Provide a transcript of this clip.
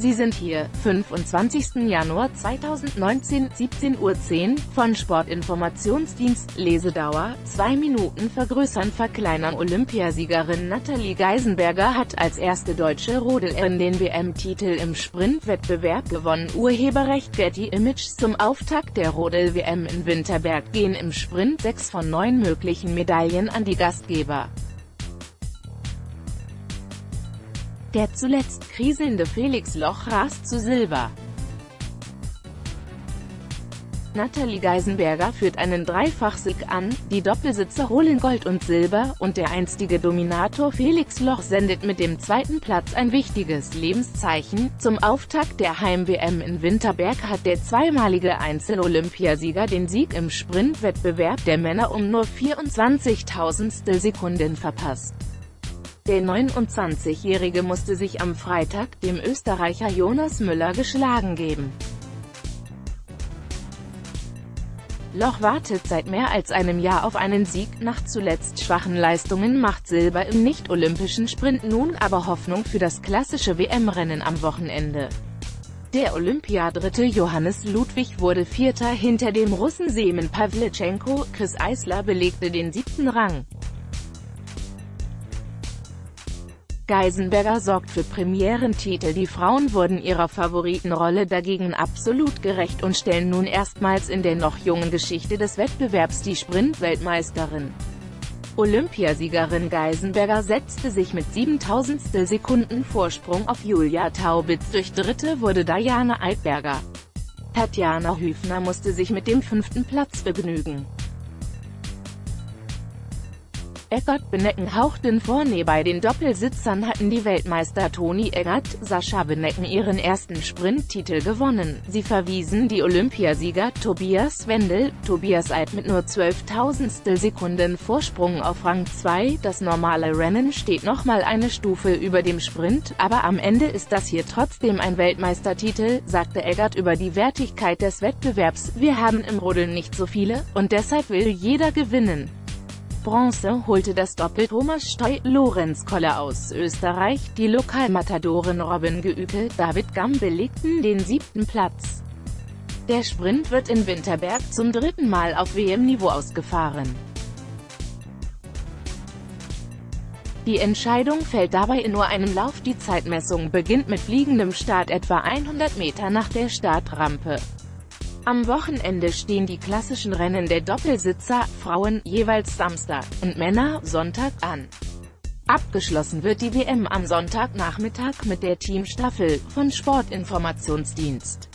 Sie sind hier, 25. Januar 2019, 17.10 Uhr, von Sportinformationsdienst, Lesedauer, 2 Minuten vergrößern verkleinern Olympiasiegerin Nathalie Geisenberger hat als erste deutsche Rodelerin den WM-Titel im Sprintwettbewerb gewonnen. Urheberrecht Getty Images Zum Auftakt der Rodel-WM in Winterberg gehen im Sprint sechs von neun möglichen Medaillen an die Gastgeber. Der zuletzt kriselnde Felix Loch rast zu Silber. Nathalie Geisenberger führt einen Dreifachsieg an, die Doppelsitzer holen Gold und Silber, und der einstige Dominator Felix Loch sendet mit dem zweiten Platz ein wichtiges Lebenszeichen. Zum Auftakt der Heim-WM in Winterberg hat der zweimalige Einzel-Olympiasieger den Sieg im Sprintwettbewerb der Männer um nur 24.000 Sekunden verpasst. Der 29-Jährige musste sich am Freitag dem Österreicher Jonas Müller geschlagen geben. Loch wartet seit mehr als einem Jahr auf einen Sieg, nach zuletzt schwachen Leistungen macht Silber im nicht-olympischen Sprint nun aber Hoffnung für das klassische WM-Rennen am Wochenende. Der Olympiadritte Johannes Ludwig wurde Vierter hinter dem Russen Semen Pawlitschenko, Chris Eisler belegte den siebten Rang. Geisenberger sorgt für Premierentitel Die Frauen wurden ihrer Favoritenrolle dagegen absolut gerecht und stellen nun erstmals in der noch jungen Geschichte des Wettbewerbs die Sprint-Weltmeisterin. Olympiasiegerin Geisenberger setzte sich mit 7000 Sekunden Vorsprung auf Julia Taubitz durch Dritte wurde Diana Eidberger. Tatjana Hüfner musste sich mit dem fünften Platz begnügen. Eckert Benecken hauchten vorne bei den Doppelsitzern hatten die Weltmeister Toni Eggert, Sascha Benecken ihren ersten Sprinttitel gewonnen. Sie verwiesen die Olympiasieger Tobias Wendel, Tobias Eid mit nur 12.000 Sekunden Vorsprung auf Rang 2. Das normale Rennen steht nochmal eine Stufe über dem Sprint, aber am Ende ist das hier trotzdem ein Weltmeistertitel, sagte Eggert über die Wertigkeit des Wettbewerbs. Wir haben im Rodeln nicht so viele, und deshalb will jeder gewinnen. Bronze holte das Doppel Thomas Steu, Lorenz Koller aus Österreich, die Lokalmatadoren Robin Geüke, David Gamm belegten den siebten Platz. Der Sprint wird in Winterberg zum dritten Mal auf WM-Niveau ausgefahren. Die Entscheidung fällt dabei in nur einem Lauf. Die Zeitmessung beginnt mit fliegendem Start etwa 100 Meter nach der Startrampe. Am Wochenende stehen die klassischen Rennen der Doppelsitzer, Frauen, jeweils Samstag, und Männer, Sonntag an. Abgeschlossen wird die WM am Sonntagnachmittag mit der Teamstaffel von Sportinformationsdienst.